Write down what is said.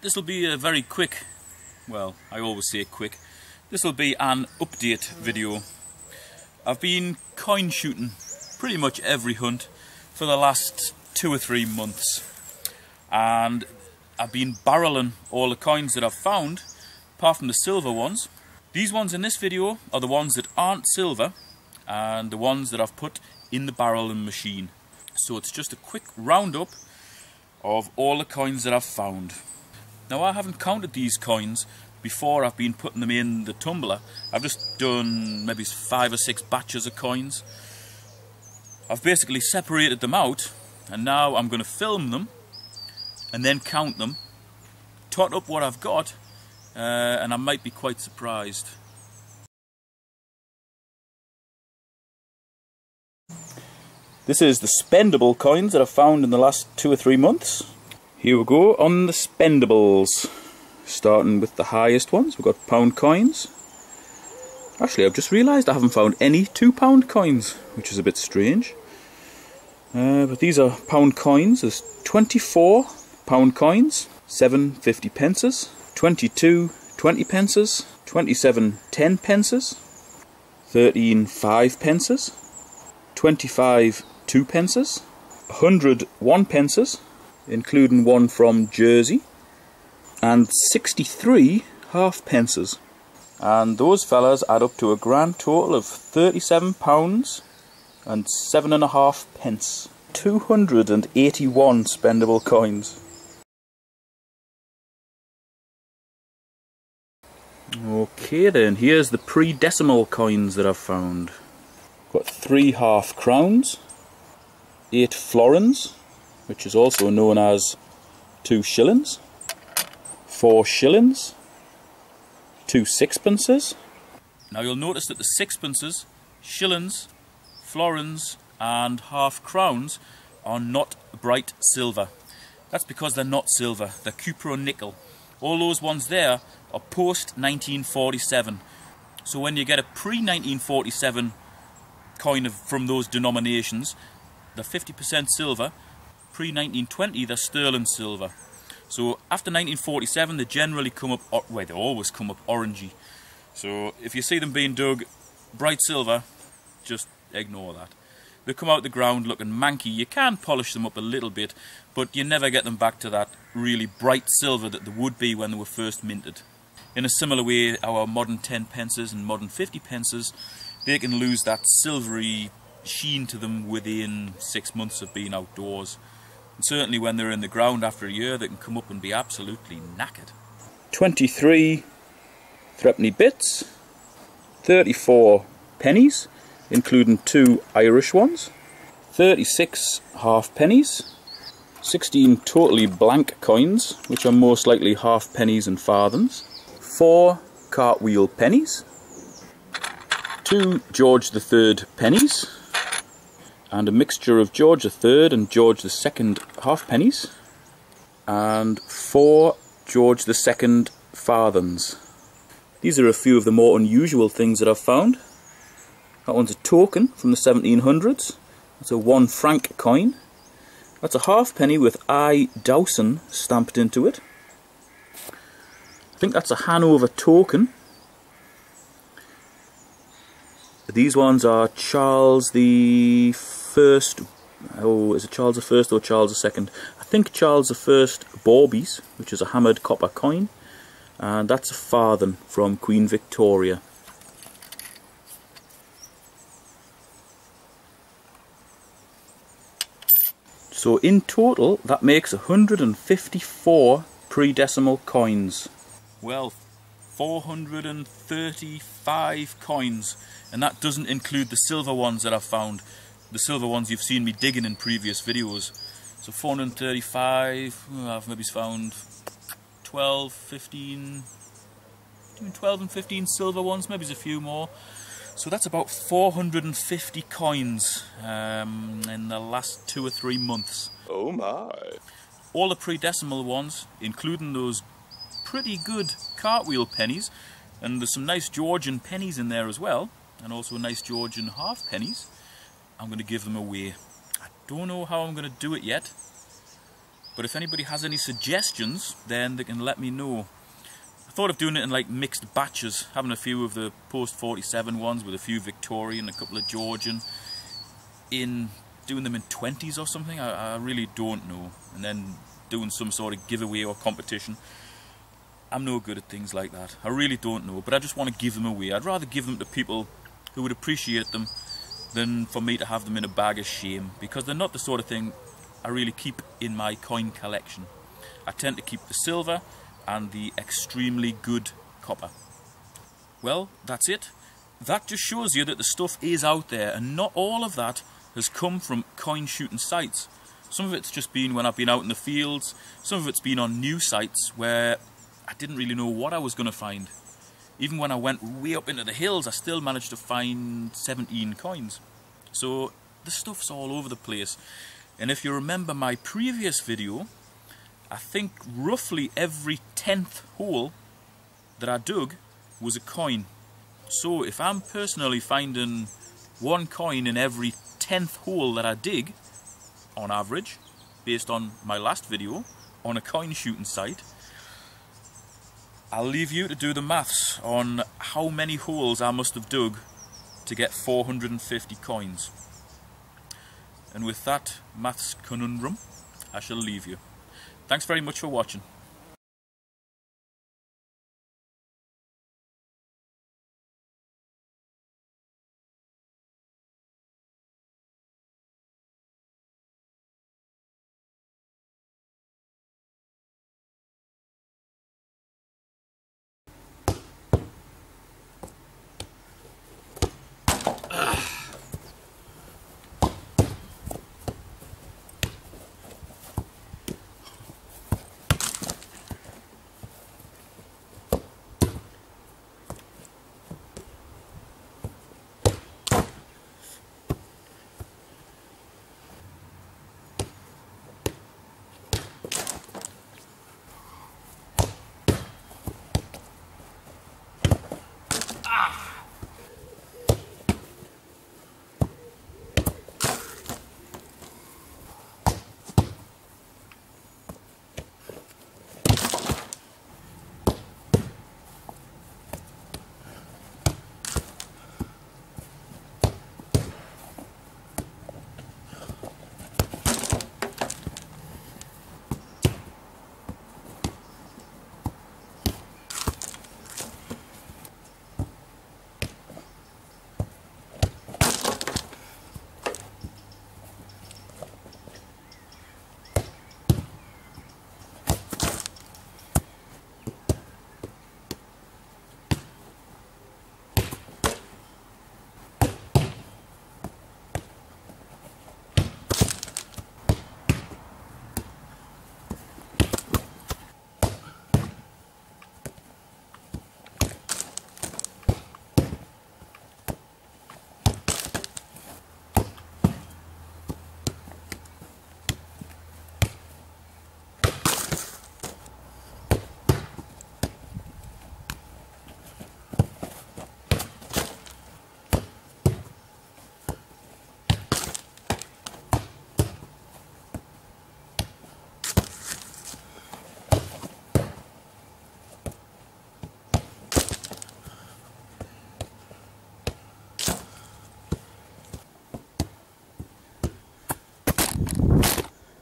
this will be a very quick, well, I always say quick, this will be an update video. I've been coin shooting pretty much every hunt for the last two or three months. And I've been barreling all the coins that I've found, apart from the silver ones. These ones in this video are the ones that aren't silver, and the ones that I've put in the barreling machine. So it's just a quick roundup of all the coins that I've found. Now I haven't counted these coins before I've been putting them in the tumbler. I've just done maybe five or six batches of coins. I've basically separated them out and now I'm going to film them and then count them, tot up what I've got uh, and I might be quite surprised. This is the spendable coins that I've found in the last two or three months. Here we go on the spendables. Starting with the highest ones, we've got pound coins. Actually, I've just realised I haven't found any two pound coins, which is a bit strange. Uh, but these are pound coins. There's 24 pound coins, 7 50 pences, 22 20 pences, 27 10 pences, 13 5 pences, 25 2 pences, 100 1 pences, including one from Jersey, and 63 half pences. And those fellas add up to a grand total of 37 pounds and seven and a half pence. 281 spendable coins. Okay then, here's the pre-decimal coins that I've found. Got three half crowns, eight florins, which is also known as two shillings, four shillings, two sixpences. Now you'll notice that the sixpences, shillings, florins and half crowns are not bright silver. That's because they're not silver, they're cupro nickel. All those ones there are post 1947. So when you get a pre 1947 coin of, from those denominations, they're 50% silver, pre 1920 they're sterling silver. So after 1947 they generally come up, well they always come up orangey. So if you see them being dug bright silver, just ignore that. They come out the ground looking manky. You can polish them up a little bit, but you never get them back to that really bright silver that they would be when they were first minted. In a similar way, our modern 10 pences and modern 50 pences, they can lose that silvery sheen to them within six months of being outdoors. And certainly when they're in the ground after a year, they can come up and be absolutely knackered. 23 threepenny bits, 34 pennies, including two Irish ones, 36 half pennies, 16 totally blank coins, which are most likely half pennies and farthings, 4 cartwheel pennies, 2 George III pennies, and a mixture of George III and George II half pennies, and 4 George II farthings. These are a few of the more unusual things that I've found. That one's a token from the 1700s. That's a one franc coin. That's a halfpenny with I. Dowson stamped into it. I think that's a Hanover token. These ones are Charles the First. Oh, is it Charles the First or Charles the Second? I think Charles the First Bawbees, which is a hammered copper coin, and that's a farthing from Queen Victoria. So in total, that makes 154 pre-decimal coins. Well, 435 coins, and that doesn't include the silver ones that I've found. The silver ones you've seen me digging in previous videos. So 435, I've maybe found 12, 15, between 12 and 15 silver ones, maybe there's a few more. So that's about 450 coins um, in the last two or three months. Oh my. All the pre-decimal ones, including those pretty good cartwheel pennies, and there's some nice Georgian pennies in there as well, and also a nice Georgian half pennies. I'm going to give them away. I don't know how I'm going to do it yet, But if anybody has any suggestions, then they can let me know. I thought of doing it in like mixed batches, having a few of the post 47 ones with a few Victorian, a couple of Georgian, in doing them in 20s or something. I, I really don't know. And then doing some sort of giveaway or competition. I'm no good at things like that. I really don't know, but I just want to give them away. I'd rather give them to people who would appreciate them than for me to have them in a bag of shame because they're not the sort of thing I really keep in my coin collection. I tend to keep the silver and the extremely good copper. Well, that's it. That just shows you that the stuff is out there and not all of that has come from coin shooting sites. Some of it's just been when I've been out in the fields, some of it's been on new sites where I didn't really know what I was going to find. Even when I went way up into the hills, I still managed to find 17 coins. So the stuff's all over the place. And if you remember my previous video, I think roughly every 10th hole that I dug was a coin. So if I'm personally finding one coin in every 10th hole that I dig, on average, based on my last video, on a coin shooting site, I'll leave you to do the maths on how many holes I must have dug to get 450 coins. And with that maths conundrum, I shall leave you. Thanks very much for watching.